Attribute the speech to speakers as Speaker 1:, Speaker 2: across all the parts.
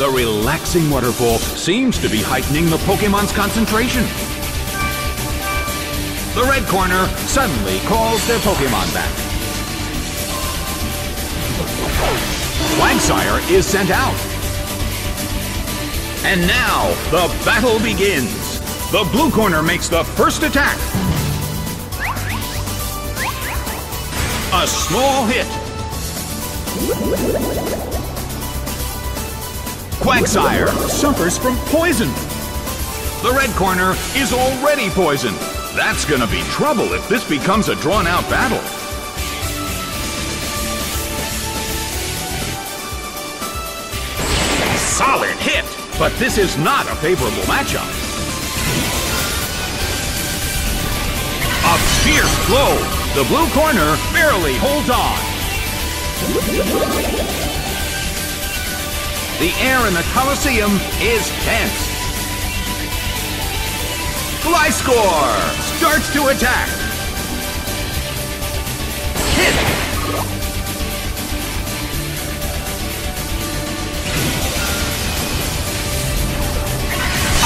Speaker 1: The relaxing waterfall seems to be heightening the Pokemon's concentration. The red corner suddenly calls their Pokemon back. Quagsire is sent out. And now, the battle begins. The blue corner makes the first attack. A small hit. Quagsire suffers from poison. The red corner is already poisoned. That's gonna be trouble if this becomes a drawn-out battle. Solid hit, but this is not a favorable matchup. A fierce blow. The blue corner barely holds on. The air in the Coliseum is tense. Gliscor starts to attack. Hit.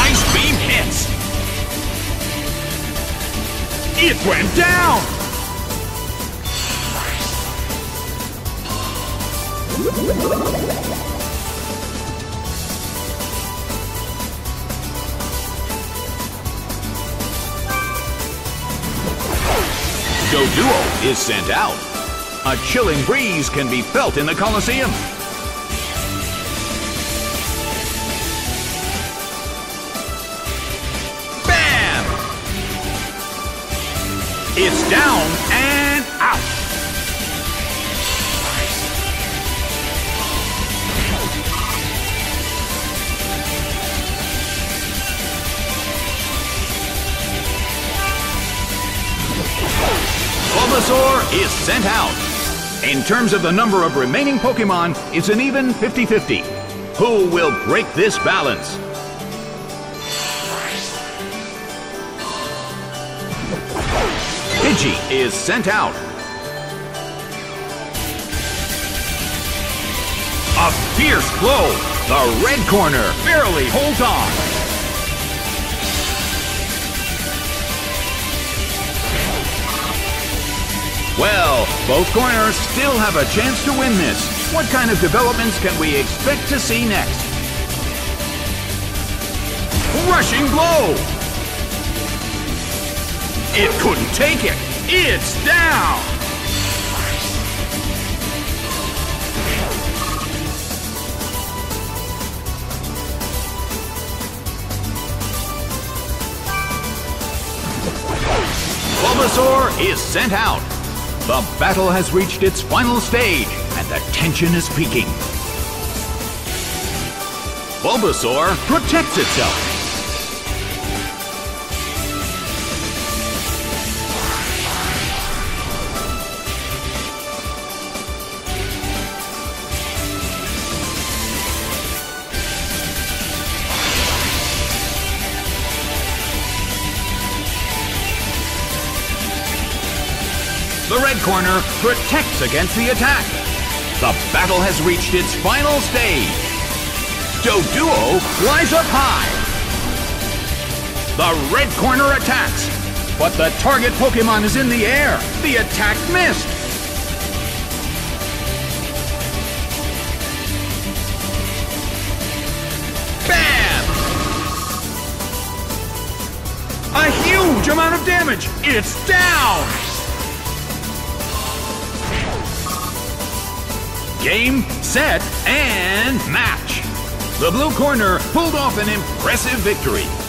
Speaker 1: Ice beam hits. It went down. Doduo is sent out. A chilling breeze can be felt in the Colosseum. Bam! It's down and out. Is sent out. In terms of the number of remaining Pokemon, it's an even 50-50. Who will break this balance? Pidgey is sent out. A fierce blow. The red corner barely holds on. Well, both corners still have a chance to win this. What kind of developments can we expect to see next? Rushing blow! It couldn't take it. It's down! Bulbasaur is sent out. The battle has reached its final stage, and the tension is peaking. Bulbasaur protects itself. Red corner protects against the attack. The battle has reached its final stage. Doduo flies up high. The red corner attacks, but the target Pokemon is in the air. The attack missed. Bam! A huge amount of damage. It's down. Game, set, and match. The blue corner pulled off an impressive victory.